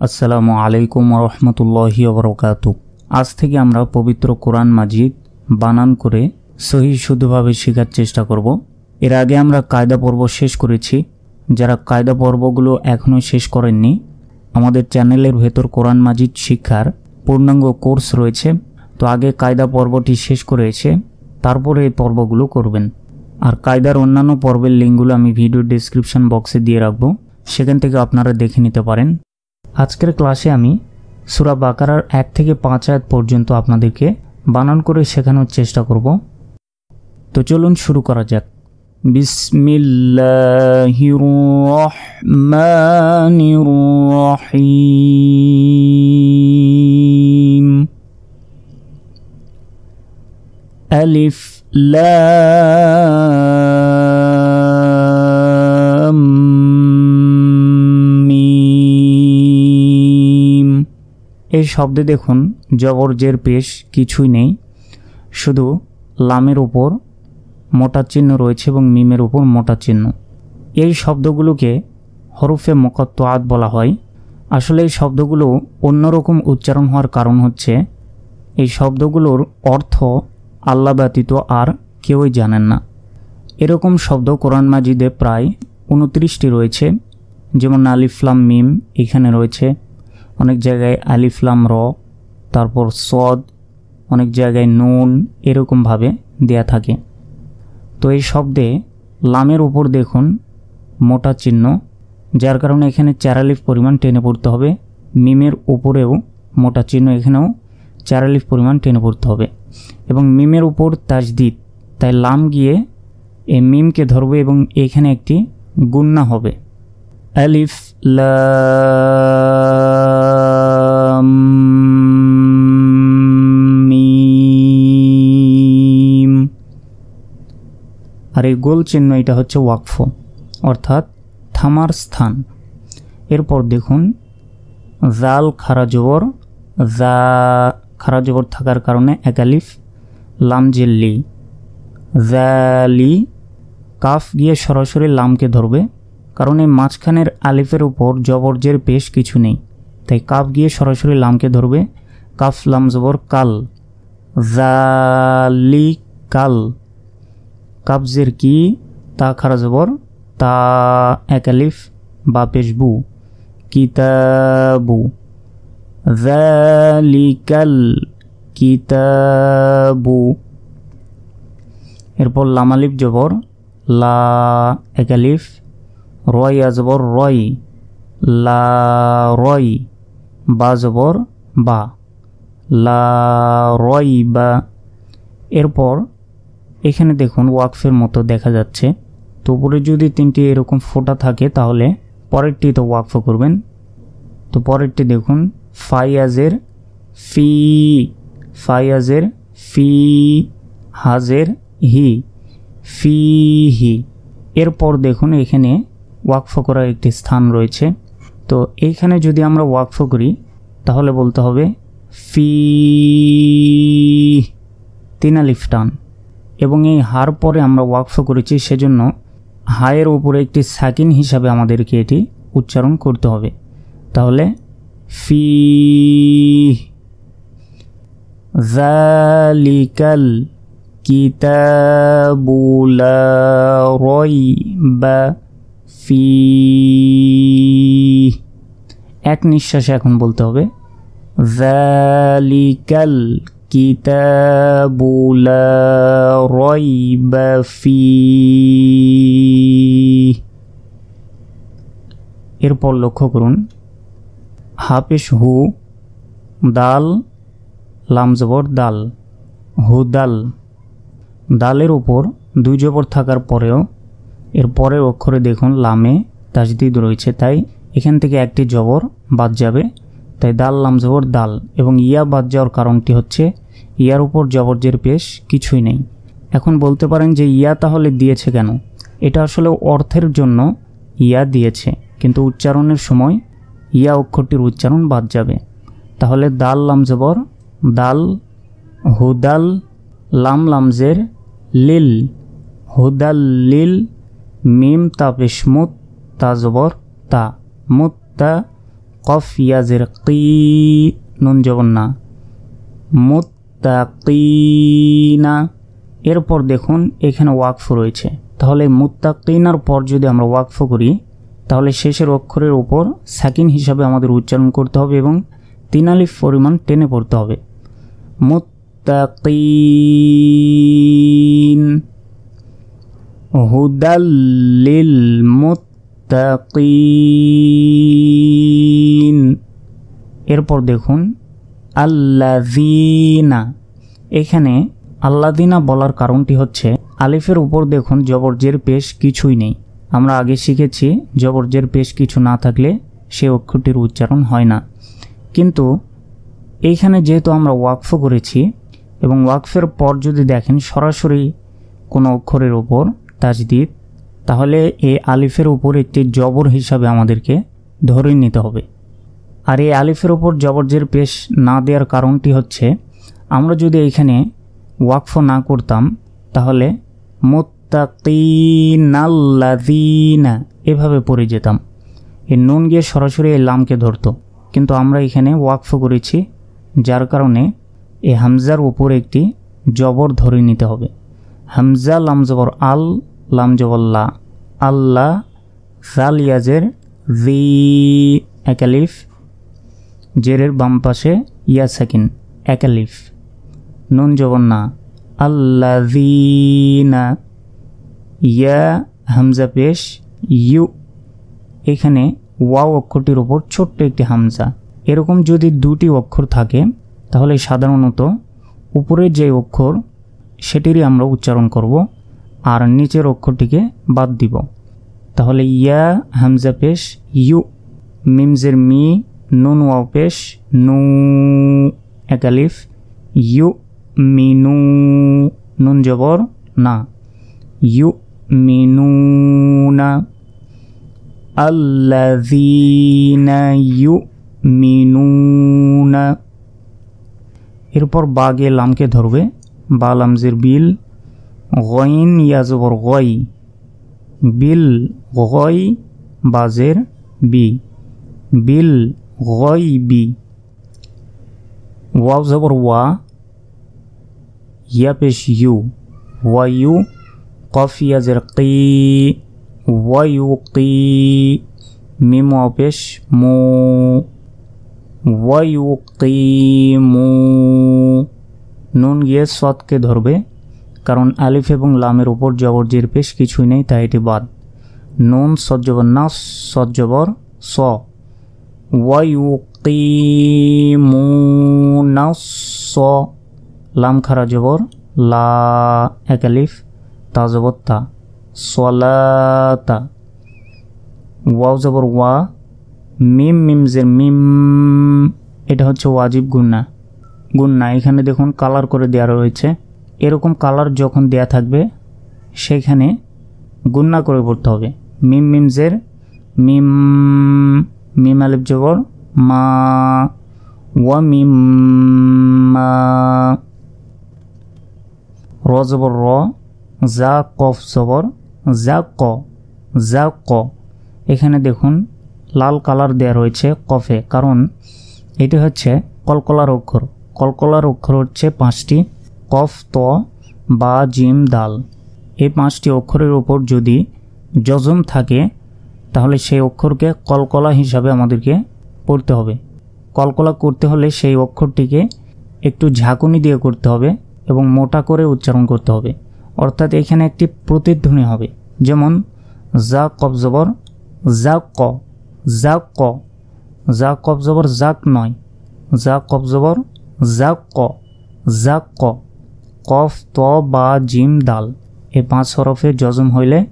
আসসালামু আলাইকুম রহমতুল্লাহি ওবরকাত আজ থেকে আমরা পবিত্র কোরআন মাজিদ বানান করে সহি শুদ্ধভাবে শেখার চেষ্টা করব। এর আগে আমরা কায়দা পর্ব শেষ করেছি। যারা কায়দা পর্বগুলো এখনও শেষ করেননি, আমাদের চ্যানেলের ভেতর কোরআন মাজিদ শিক্ষার পূর্ণাঙ্গ কোর্স রয়েছে। তো আগে কায়দা পর্বটি শেষ করেছে, তারপরে এই পর্বগুলো করবেন। আর কায়দার অন্যান্য পর্বের লিঙ্কগুলো আমি ভিডিও ডিসক্রিপশন বক্সে দিয়ে রাখব। সেখান থেকে আপনারা দেখে নিতে পারেন। আজকের ক্লাসে আমি সুরা বাকারার এক থেকে পাঁচ আয়াত পর্যন্ত আপনাদেরকে বানান করে শেখানোর চেষ্টা করব। তো চলুন শুরু করা যাক। রহিম আলিফ লাম এই শব্দে দেখুন জবরজের পেশ, কিছুই নেই। শুধু লামের উপর মোটা চিহ্ন রয়েছে এবং মিমের উপর মোটা চিহ্ন। এই শব্দগুলোকে হরফে মোকত্তআত বলা হয়। আসলে এই শব্দগুলো অন্যরকম উচ্চারণ হওয়ার কারণ হচ্ছে, এই শব্দগুলোর অর্থ আল্লাহ ব্যতীত আর কেউই জানেন না। এরকম শব্দ কোরআন মাজিদে প্রায় উনত্রিশটি রয়েছে। যেমন আলিফলাম মিম এখানে রয়েছে। অনেক জায়গায় আলিফলাম র, তারপর সদ, অনেক জায়গায় নুন এরকমভাবে দেয়া থাকে। তো এই শব্দে লামের উপর দেখুন মোটা চিহ্ন, যার কারণে এখানে চারালিফ পরিমাণ টেনে পড়তে হবে। মিমের উপরেও মোটা চিহ্ন, এখানেও চারালিফ পরিমাণ টেনে পড়তে হবে। এবং মিমের উপর তাজদিদ, তাই লাম গিয়ে এই মিমকে ধরবে এবং এখানে একটি গুন্না হবে। আলিফ লাম আর এই গোল চিহ্ন এটা হচ্ছে ওয়াকফ, অর্থাৎ থামার স্থান। এরপর দেখুন, জাল খারা জবর জা খারা জবর থাকার কারণে একালিফ লাম জেল্লি জালি কাফ গিয়ে সরাসরি লামকে ধরবে, কারণ এই মাঝখানের আলিফের উপর জবরজের পেশ কিছু নেই। তাই কাফ গিয়ে সরাসরি লামকে ধরবে, কাফ লাম জবর কাল জালি কাল। কাবজের কি? তা খারা জবর। তা একালিফ বা। পেশবু কিতাবু। জালিকাল কিতাবু। এরপর লামালিফ জবর, লা একালিফ রয় আজবর রয়। লা, রয়, বা জবর, বা। লা, রয়, বা। এরপর এখানে দেখুন ওয়াকফের মতো দেখা যাচ্ছে। তো উপরে যদি তিনটি এরকম ফোটা থাকে, তাহলে পরেরটি তো ওয়াকফ করবেন। তো পরেরটি দেখুন, ফাইয়াজের ফি ফাইয়াজের ফি, হাজের হি, ফি, হি। এরপর দেখুন, এখানে ওয়াকফ করার একটি স্থান রয়েছে। তো এইখানে যদি আমরা ওয়াকফ করি, তাহলে বলতে হবে ফি তিনালিফ টান এবং এই হার পরে আমরা ওয়াকফ করেছি, সেজন্য হায়ের উপরে একটি সাকিন হিসাবে আমাদেরকে এটি উচ্চারণ করতে হবে। তাহলে ফি জালিকাল কিতাবুলা রয়বা ফি এক নিঃশ্বাসে এখন বলতে হবে জালিকাল কিতাবুলা রয়বা ফি এরপর লক্ষ্য করুন। হাফিস হু, দাল লাম জবর দাল। হুদাল দালের উপর দুই জবর থাকার পরেও, এর পরের অক্ষরে দেখুন, লামে তাজদিদ রয়েছে, তাই এখান থেকে একটি জবর বাদ যাবে। তাই দাল লাম জবর দাল এবং ইয়া বাদ যাওয়ার কারণটি হচ্ছে, ইয়ার উপর জবরজের পেশ কিছুই নেই। এখন বলতে পারেন যে ইয়া তাহলে দিয়েছে কেন? এটা আসলে অর্থের জন্য ইয়া দিয়েছে, কিন্তু উচ্চারণের সময় ইয়া অক্ষরটির উচ্চারণ বাদ যাবে। তাহলে দাল লাম জবর দাল হুদাল লাম লামজের লিল হুদাল লিল মিম তা পেশমুত তা জবর তা মুত্তা কফ ইয়াজের কি নুন জবর না মুত্তাকিনা। এরপর দেখুন, এখানে ওয়াকফ রয়েছে। তাহলে মুত্তাকিনার পর যদি আমরা ওয়াকফ করি, তাহলে শেষের অক্ষরের উপর সাকিন হিসাবে আমাদের উচ্চারণ করতে হবে এবং তিন আলিফ পরিমাণ টেনে পড়তে হবে। মুত্তাকিন। হুদাল্লিল মুত্তাকিন এরপর দেখুন আল্লাদিনা এখানে আল্লাদিনা বলার কারণটি হচ্ছে, আলিফের উপর দেখুন, জবরজের পেশ কিছুই নেই। আমরা আগে শিখেছি, জবরজের পেশ কিছু না থাকলে সে অক্ষরটির উচ্চারণ হয় না। কিন্তু এইখানে যেহেতু আমরা ওয়াকফ করেছি, এবং ওয়াকফের পর যদি দেখেন, সরাসরি কোনো অক্ষরের ওপর তাজদিদ তাহলে এ আলিফের উপর একটি জবর হিসাবে আমাদেরকে ধরে নিতে হবে। আর এই আলিফের উপর জবরজের পেশ না দেওয়ার কারণটি হচ্ছে, আমরা যদি এখানে ওয়াকফ না করতাম, তাহলে মোত্তাকিনাল্লাদিনা এভাবে পড়ে যেতাম। এই নুন গিয়ে সরাসরি এই লামকে ধরতো। কিন্তু আমরা এখানে ওয়াকফ করেছি, যার কারণে এই হামজার উপর একটি জবর ধরে নিতে হবে। হামজা লাম জবর আল লাম জবর আল্লাহ। জাল ইয়াজের জি একালিফ, জেরের বাম পাশে ইয়া সাকিন, একালিফ। নুন জবর না আল্লাযীনা ইয়া হামজা পেশ, ইউ। এখানে ওয়াও অক্ষরটির ওপর ছোট্ট একটি হামজা। এরকম যদি দুটি অক্ষর থাকে, তাহলে সাধারণত উপরের যে অক্ষর, সেটিরই আমরা উচ্চারণ করব। আর নিচের অক্ষরটিকে বাদ দিব। তাহলে ইয়া, হামজা পেশ, ইউ, মিমজের মি, নুন ওয়াও পেশ, নু একালিফ ইউ মিনু নুন জবর, না। ইউ মিনু মিনুনা আল্লাযীনা ইউমিনুনা এরপর বাগে লামকে ধরবে। বা লামজের বিল গইন ইয়াজবর গই, বিল গই বাজের বি, বিল গই বি। ওয়াও জবর ওয়া ইয়া পেশ ইউ, ওয়া ইউ, কফ ইয়াজের কি ওয়া ইউ কি মিম পেশ মো, ওয়া ইউ কি মো। নুন গিয়ে সৎকে ধরবে। কারণ আলিফ এবং লামের উপর জবরজির পেশ কিছুই নেই, তাই এটি বাদ। নুন সজ্জবর না, সজ্জবর স। ওয়াই ওয়াইউকিমুনা স। লাম খারা জবর, লা একালিফ তা জবর তা। সলাতা। ওয়াও জবর ওয়া। মিম মিমজের মিম, এটা হচ্ছে ওয়াজিব গুন্না গুন্না এখানে দেখুন, কালার করে দেওয়া রয়েছে। এরকম কালার যখন দেয়া থাকবে, সেখানে গুন্না করে পড়তে হবে। মিম মিমজের মিম মিম আলিফ জবর, মা, ওয়া মিম, মা। র জবর র যা কফ জবর যা ক যা ক। এখানে দেখুন, লাল কালার দেওয়া রয়েছে কফে, কারণ এটি হচ্ছে কলকলার অক্ষর। কলকলার অক্ষর হচ্ছে পাঁচটি কফ, ত, বা জিম দাল এই পাঁচটি অক্ষরের ওপর যদি যজম থাকে, তাহলে সেই অক্ষরকে কলকলা হিসাবে আমাদেরকে পড়তে হবে। কলকলা করতে হলে সেই অক্ষরটিকে একটু ঝাঁকুনি দিয়ে করতে হবে এবং মোটা করে উচ্চারণ করতে হবে। অর্থাৎ এখানে একটি প্রতিধ্বনি হবে। যেমন, যা কব জবর, যা ক যা ক, যা কব জবর জাক নয়, যা কব জবর, যা ক যা ক। কফ ত বা জিম দাল এ পাঁচ হরফে যজম হইলে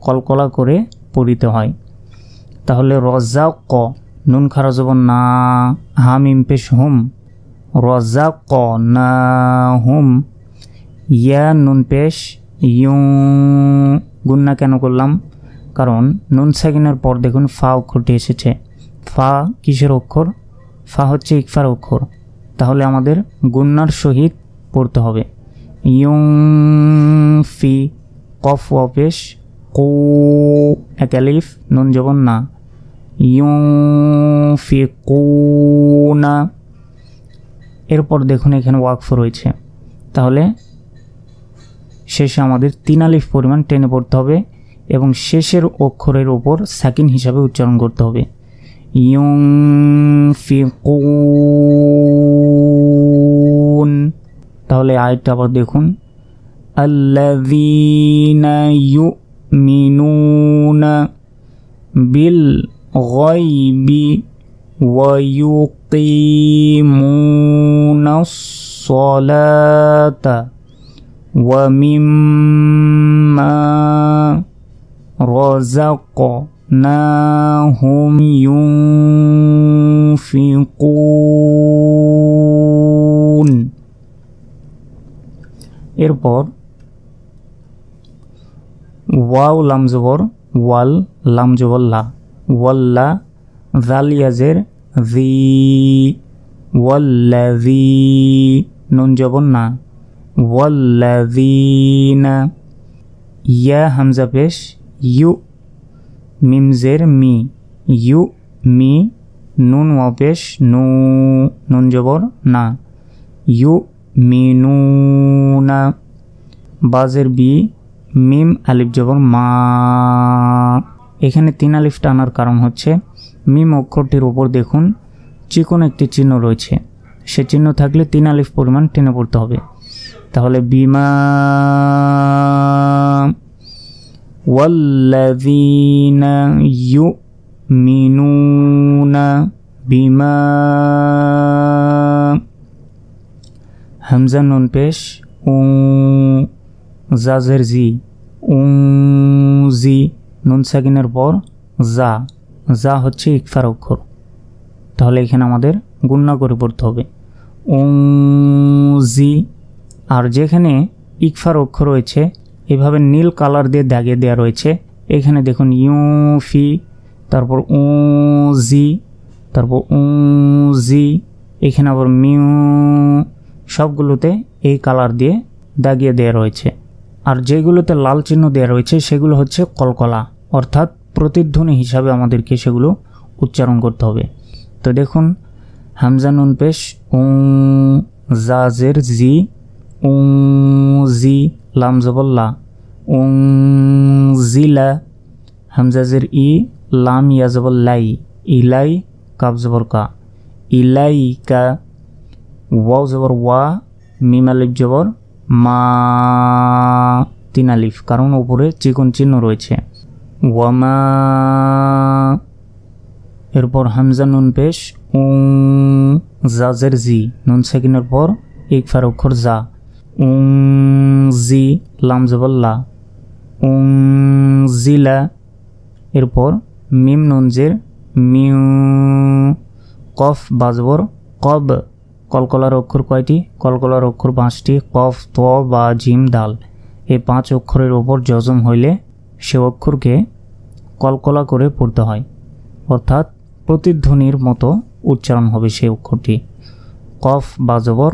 কলকলা করে পড়িতে হয়। তাহলে রজা ক নুন খারা জবর না, হাম ইমপেশ হুম। রজা ক না হুম। ইয়া, নুন পেশ, ইউ গুন্না কেন করলাম? কারণ নুন সেকেন্ডের পর দেখুন ফা অক্ষরটি এসেছে। ফা কিসের অক্ষর? ফা হচ্ছে ইকফার অক্ষর। তাহলে আমাদের গুন্নার সহিত পড়তে হবে। ইউং ফি কফ অপেশ কো একালিফ নুন জবন না ইউফিকুনা এরপর দেখুন এখানে ওয়াকফ রয়েছে। তাহলে শেষে আমাদের তিন আলিফ পরিমাণ টেনে পড়তে হবে এবং শেষের অক্ষরের ওপর সাকিন হিসাবে উচ্চারণ করতে হবে। ইউফিকুন তাহলে আয়টা আবার দেখুন আল্লাযীনা ইউমিনুনা বিল গায়বি ওয়া ইউকিমুনাস সালাতা ওয়া মিম্মা رزقناهم ينفقون এরপর ওয়াও লাম জবর, ওয়াল লাম জবর লা ওয়াল্লা জাল ইয়াজের জি ওয়াল্লাযী নুন জবর না ওয়াল্লাযীনা ইয়া হামজা পেশ, ইউ মিমজের মি, ইউ মি, নুন ওয়াপেশ নু, নুন জবর না, ইউ মিনুনা বাজের বি মিম আলিফ জবর মা এখানে তিন আলিফ টানার কারণ হচ্ছে মিম অক্ষরটির উপর দেখুন চিকন একটি চিহ্ন রয়েছে সে চিহ্ন থাকলে তিন আলিফ পরিমাণ টেনে পড়তে হবে তাহলে বিমা والذين يؤمنون بما হামজা নুন পেশ উ জাজের জি উ জি, নুন সাকিনের পর যা যা হচ্ছে ইকফার অক্ষর। তাহলে এখানে আমাদের গুণনা করে পড়তে হবে। জি, আর যেখানে ইকফার অক্ষর রয়েছে, এভাবে নীল কালার দিয়ে দাগিয়ে দেওয়া রয়েছে। এখানে দেখুন, ইউ, ফি, তারপর জি তারপর জি, এখানে আবার মিউ সবগুলোতে এই কালার দিয়ে দাগিয়ে দেওয়া রয়েছে। আর যেগুলোতে লাল চিহ্ন দেওয়া রয়েছে, সেগুলো হচ্ছে কলকলা। অর্থাৎ প্রতিধ্বনি হিসাবে আমাদেরকে সেগুলো উচ্চারণ করতে হবে। তো দেখুন, হামজা নুন পেশ উ জাজের জি উ জি, লাম জবল্লা উং জিলা হামজাজের ই, লাম ইয়াজবল লাই। ইলাই কাবজবর কা। ইলাই, কা ওয়াও জবর ওয়া, মিম আলিফ জবর, মা তিন আলিফ, কারণ ওপরে চিকন চিহ্ন রয়েছে। ওয়ামা এরপর হামজা নুন পেশ উং জাজের জি, নুন সেকিনের পর ইকফার অক্ষর যা উং জি, লাম জবল্লা উং জিলা এরপর মিম নঞ্জের মিউ, কফ বাজবর কব। কলকলার অক্ষর কয়টি? কলকলার অক্ষর পাঁচটি। কফ, ত, বা জিম দাল এই পাঁচ অক্ষরের ওপর যজম হইলে সে অক্ষরকে কলকলা করে পড়তে হয়। অর্থাৎ প্রতিধ্বনির মতো উচ্চারণ হবে সেই অক্ষরটি। কফ বাজবর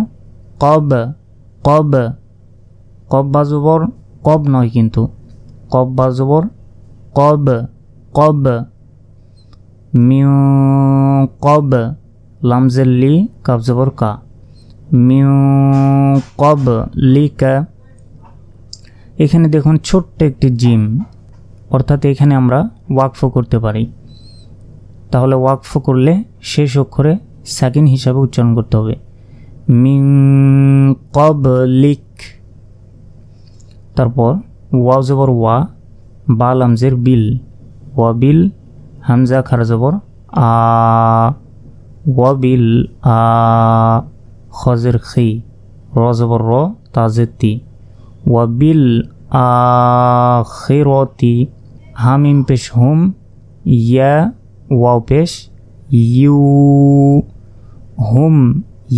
কব কব। কব বাজবর কব নয় কিন্তু। কব বাজবর কব কব। মিউ, কব। লামজের লি কাব জবর কা মিউ কব লিকা এখানে দেখুন ছোট্ট একটি জিম। অর্থাৎ এখানে আমরা ওয়াকফ করতে পারি। তাহলে ওয়াকফ করলে শেষ অক্ষরে সেকেন্ড হিসাবে উচ্চারণ করতে হবে। মিং কব লিক। তারপর ওয়া জবর ওয়া, বা লামজের বিল। ওয়া বিল, হামজা, খারা জবর আ। ওয়া বিল আ খজের খি র জবর র তাজের তি ওয়া বিল আ খেরতি হামিম পেশ হুম ইয়া ওয়াও পেশ ইউ হুম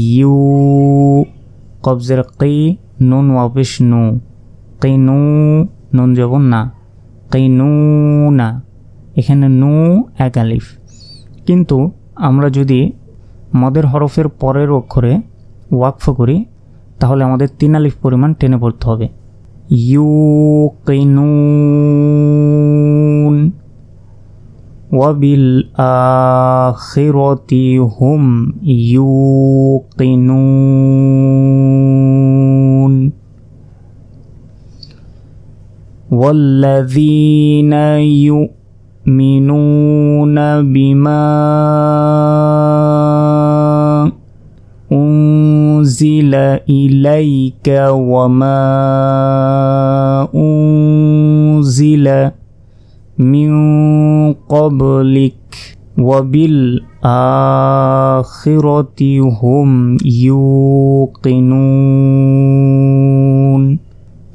ইউ কবজের কি নুন ওয়াও পেশ নু কিনু নুন জবন না কিনু না এখানে নু এক আলিফ কিন্তু আমরা যদি মদের হরফের পরের অক্ষরে ওয়াকফ করি তাহলে আমাদের তিন আলিফ পরিমাণ টেনে পড়তে হবে ইউ কিনুন وبالآخرة هم يوقنون والذين يؤمنون بما أنزل إليك وما أنزل من قبلك وبالآخرة هم يوقنون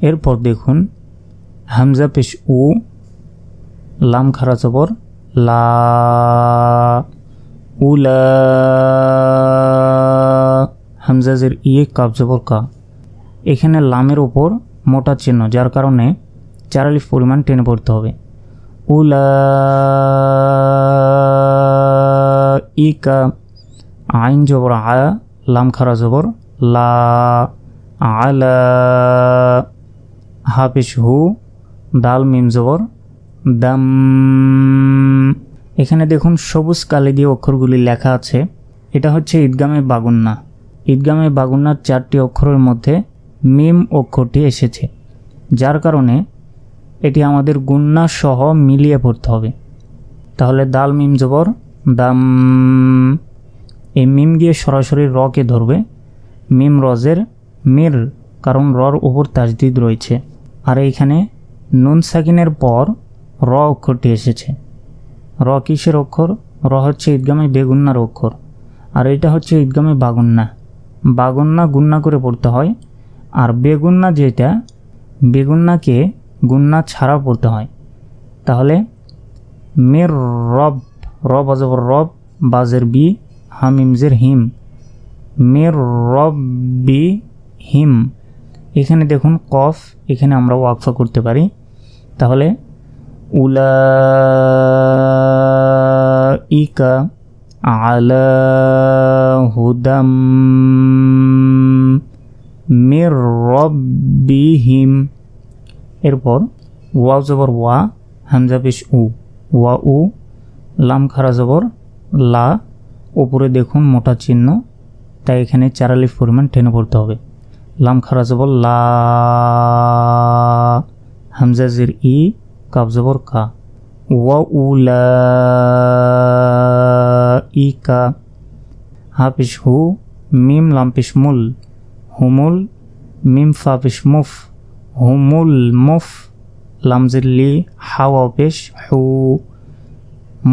এরপর দেখুন হামজা পেশ উ লাম খারা জবর, লা উলা হামজাজের ইয়ে কাপ জবর, কা। এখানে লামের ওপর মোটা চিহ্ন, যার কারণে চারালিফ পরিমাণ টেনে পড়তে হবে। উলা ইকা আইন জবর আয়া লাম খারা জবর, লা আলা হাফিস হু, দাল মিম জবর দাম। এখানে দেখুন সবুজ কালি দিয়ে অক্ষরগুলি লেখা আছে। এটা হচ্ছে ঈদগামে বাগুন্না। ঈদগামে বাগুন্নার চারটি অক্ষরের মধ্যে মিম অক্ষরটি এসেছে। যার কারণে এটি আমাদের গুন্না সহ মিলিয়ে পড়তে হবে। তাহলে দাল, মিম, জবর, দাম। এই মিম গিয়ে সরাসরি রকে ধরবে। মিম রজের মির, কারণ রর উপর তাজদিদ রয়েছে। আর এইখানে নুন সাকিনের পর র অক্ষরটি এসেছে। র কিসের অক্ষর? র হচ্ছে ঈদগামে বেগুন্নার অক্ষর। আর এটা হচ্ছে ঈদগামে বাগুন্না। বাগুন্না গুন্না করে পড়তে হয়। আর বেগুন্না যেটা, বেগুন্নাকে গুন্না ছাড়া পড়তে হয়। তাহলে মের রব রব অজবর রব, বাজের বি হামিমজের হিম। মের রব বি, হিম। এখানে দেখুন কফ, এখানে আমরা ওয়াকফা করতে পারি। তাহলে উলা ইকা আলা হুদাম মির রব্বিহিম এরপর ওয়া জবর ওয়া, হামজা পেশ উ। ওয়া উ লাম খারা জবর, লা। উপরে দেখুন মোটা চিহ্ন, তাই এখানে চারালিফ পরিমাণ টেনে পড়তে হবে। লাম খারা জবর লা, হামজা জির ই কাব জবর কা ওয়া উলা ইকা হাফিস হু মিম লাম পিস মুল, হুমুল মিম ফা পেশ মুফ, হুমুল মুফ লামজির লি হাওয়া পেশ হু,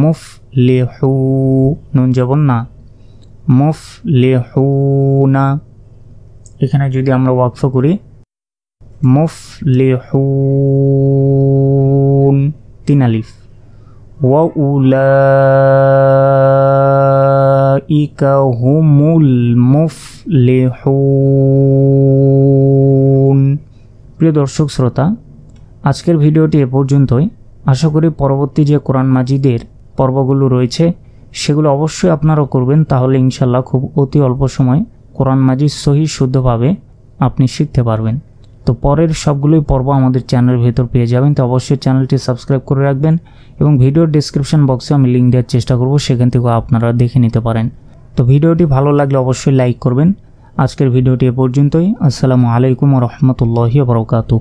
মুফ লি হু নুন যাবন না মুফ লি হু না। এখানে যদি আমরা ওয়াকফ করি মুফ লি হুন তিন আলিফ। ওয়া উলা ইকা হুমুল মুফলিহুন। প্রিয় দর্শক, শ্রোতা, আজকের ভিডিওটি এ পর্যন্তই। আশা করি পরবর্তী যে কোরআন মাজিদের পর্বগুলো রয়েছে, সেগুলো অবশ্যই আপনারাও করবেন। তাহলে ইনশাল্লাহ খুব অতি অল্প সময় কোরআন মাজিদ সহি শুদ্ধভাবে আপনি শিখতে পারবেন। তো পরের সবগুলোই পর্ব আমাদের চ্যানেলের ভেতর পেয়ে যাবেন। তো অবশ্যই চ্যানেলটি সাবস্ক্রাইব করে রাখবেন এবং ভিডিওর ডিসক্রিপশন বক্সে আমি লিঙ্ক দেওয়ার চেষ্টা করব, সেখান থেকেও আপনারা দেখে নিতে পারেন। তো ভিডিওটি ভালো লাগলে অবশ্যই লাইক করবেন। আজকের ভিডিওটি এ পর্যন্তই। আসসালামু আলাইকুম রহমতুল্লাহি বরকাতু